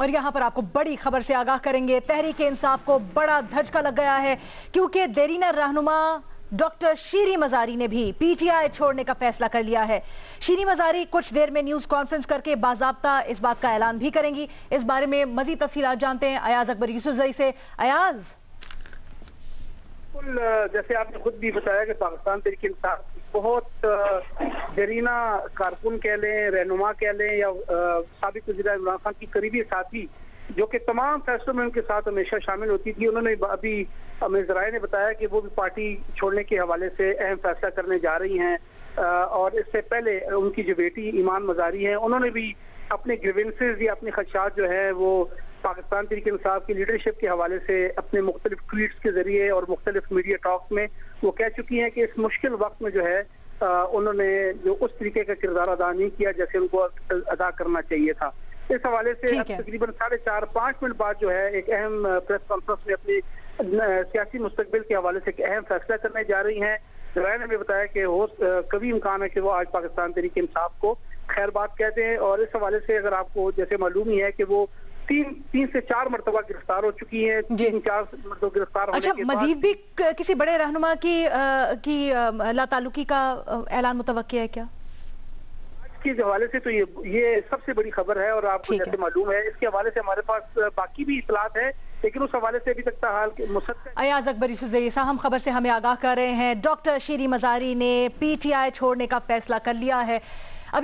और यहाँ पर आपको बड़ी खबर से आगाह करेंगे। तहरीक इंसाफ को बड़ा धचका लग गया है, क्योंकि देरीना रहनुमा डॉक्टर शीरी मजारी ने भी पीटीआई छोड़ने का फैसला कर लिया है। शीरी मजारी कुछ देर में न्यूज़ कॉन्फ्रेंस करके बाजाबता इस बात का ऐलान भी करेंगी। इस बारे में मजीद तफसीत जानते हैं अयाज अकबर यूसुफजई से। अयाज। बिल्कुल, जैसे आपने खुद भी बताया कि पाकिस्तान तरीके इंसाफ बहुत जरीना कारकुन कह लें रहनुमा कह लें, या सबक वजी इमरान खान की करीबी साथी, जो कि तमाम फैसलों में उनके साथ हमेशा शामिल होती थी, उन्होंने अभी अमिर जराए ने बताया कि वो भी पार्टी छोड़ने के हवाले से अहम फैसला करने जा रही हैं। और इससे पहले उनकी जो बेटी ईमान मजारी हैं, उन्होंने भी अपने ग्रीवेंसेज या अपने खदशात जो है, वो पाकिस्तान तरीके इंसाफ की लीडरशिप के हवाले से अपने मुख्तलिफ़ ट्वीट्स के ज़रिए और मुख्तलिफ़ मीडिया टॉक्स में वो कह चुकी हैं कि इस मुश्किल वक्त में जो है उन्होंने जो उस तरीके का किरदार अदा नहीं किया जैसे उनको अदा करना चाहिए था। इस हवाले से तकरीबन साढ़े चार पाँच मिनट बाद जो है एक अहम प्रेस कॉन्फ्रेंस में अपनी सियासी मुस्तबिल के हवाले से एक अहम फैसला करने जा रही हैं। जराए ने भी बताया कि हो कभी इम्कान है कि वो आज पाकिस्तान तरीके इंसाफ को खैर बात कहते हैं। और इस हवाले से अगर आपको जैसे मालूम ही है कि वो तीन तीन से चार मरतबा गिरफ़्तार हो चुकी हैं। तीन चार मरतबा गिरफ़्तार अच्छा मजीद भी किसी बड़े रहनुमा की आ, की लातालुकी का ऐलान मुतव है क्या? के हवाले से तो ये ये सबसे बड़ी खबर है और आपको जैसे मालूम है इसके हवाले से हमारे पास बाकी भी इतलात है लेकिन उस हवाले से अभी तक हाल अयाज अकबर यूसुफ हम खबर से हमें आगाह कर रहे हैं। डॉक्टर शीरी मजारी ने पीटीआई छोड़ने का फैसला कर लिया है।